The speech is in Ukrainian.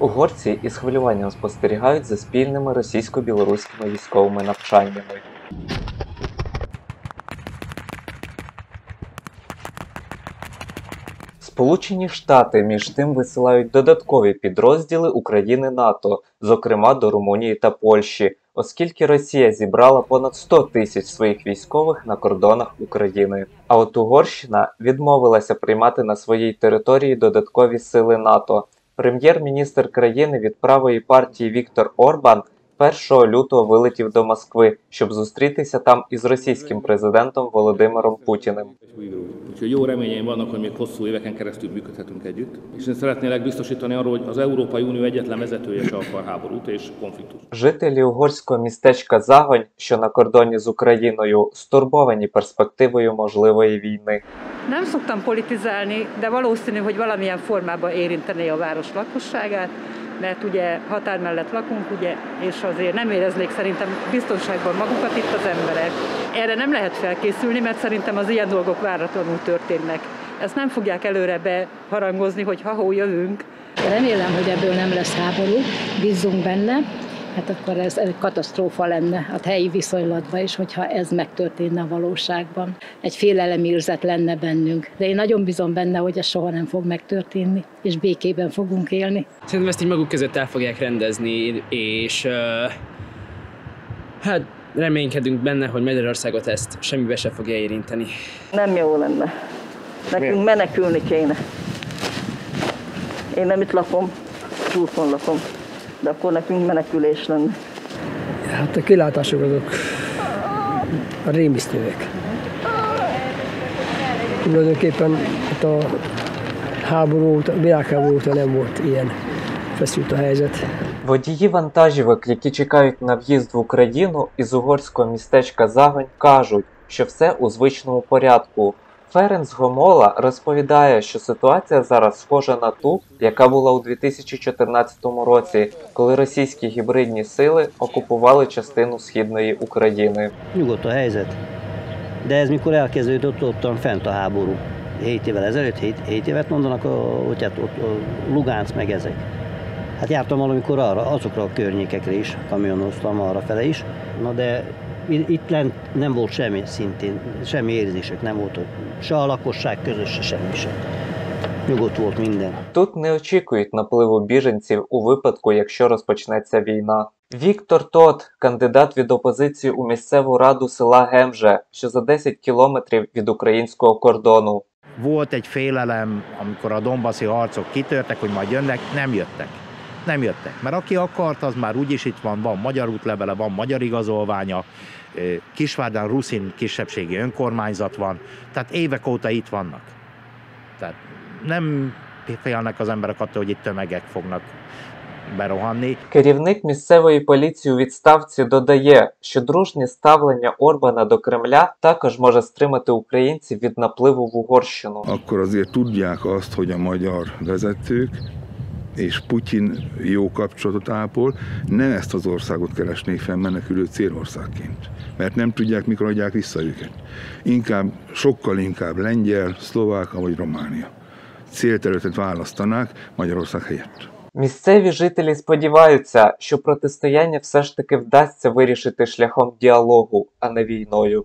Угорці із хвилюванням спостерігають за спільними російсько-білоруськими військовими навчаннями. Сполучені Штати між тим висилають додаткові підрозділи України НАТО, зокрема до Румунії та Польщі, оскільки Росія зібрала понад 100 тисяч своїх військових на кордонах України. А от Угорщина відмовилася приймати на своїй території додаткові сили НАТО. Прем'єр-міністр країни від правої партії Віктор Орбан 1 лютого вилетів до Москви, щоб зустрітися там із російським президентом Володимиром Путіним. Úgyhogy jó reményeim vannak, hogy még hosszú éveken keresztül működhetünk együtt. És én szeretnélek biztosítani arról, hogy az Európai Unió egyetlen vezetője se akar háborút és konfliktust. Жителі угорського містечка Загонь, що на кордоні з Україною, стурбовані перспективою можливої війни. Nem szoktam politizálni, de valószínű, hogy valamilyen formában érinteni a város lakosságát, mert ugye határ mellett lakunk, ugye, és azért nem éreznék szerintem biztonságban magukat itt az emberek. Erre nem lehet felkészülni, mert szerintem az ilyen dolgok váratlanul történnek. Ezt nem fogják előre beharangozni, hogy ha-hó jövünk, Remélem, hogy ebből nem lesz háború, bízzunk benne. Hát akkor ez egy katasztrófa lenne a helyi viszonylatban is, hogyha ez megtörténne a valóságban. Egy félelemérzet lenne bennünk. De én nagyon bízom benne, hogy ez soha nem fog megtörténni, és békében fogunk élni. Szerintem ezt így maguk között el fogják rendezni, és uh, hát reménykedünk benne, hogy Magyarországot ezt semmibe se fogja érinteni. Nem jó lenne. Nekünk menekülni kéne. Én nem itt lakom, úton lakom, de akkor nekünk menekülés lenne. Hát a kilátások azok a rémisztőek. Tulajdonképpen hát a háború óta, világháború óta nem volt ilyen feszült a helyzet. Водії вантажівок, які чекають на в'їзд в Україну із угорського містечка Загонь, кажуть, що все у звичному порядку. Ференц Гомола розповідає, що ситуація зараз схожа на ту, яка була у 2014 році, коли російські гібридні сили окупували частину східної України. Nyugodt a helyzet. De ez mikor elkezdődött, ottan fent a háború. 7 évvel ezelőtt, 7, 7 évet mondanak, a- hogy hát ott a Lugánc meg ezek. Hát jártam valamikor arra, azokra a környékekre is, kamionoztam arra fele is. Na de i- itt lent nem volt semmi szintén, semmi érzések nem volt, hogy se a lakosság között, se semmi sem. Nyugodt volt minden. Тут не очікують напливу біженців у випадку, якщо розпочнеться війна. Віктор Тот, кандидат від опозиції у місцеву раду села Гемже, що за 10 кілометрів від українського кордону. Volt egy félelem, amikor a Donbassi harcok kitörtek, hogy majd jönnek, nem jöttek. Nem jöttek. Mert aki akart, az már úgyis itt van, van magyar útlevele, van magyar igazolványa, Kisvárdán ruszin kisebbségi önkormányzat van, tehát évek óta itt vannak. Tehát nem félnek az emberek attól, hogy itt tömegek fognak berohanni. Керівник місцевої поліції у відставці додає, що дружнє ставлення Орбана до Кремля також може стримати українців від напливу в Угорщину. akkor azért tudják azt, hogy a magyar vezetők és Putyin jó kapcsolatot ápol, nem ezt az országot keresnék fel menekülő célországként, mert nem tudják, mikor adják vissza őket. Inkább, sokkal inkább lengyel, szlovák vagy Románia. Célterületet választanák Magyarország helyett. Місцеві жителі сподіваються, що протистояння все ж таки вдасться вирішити шляхом діалогу, а не війною.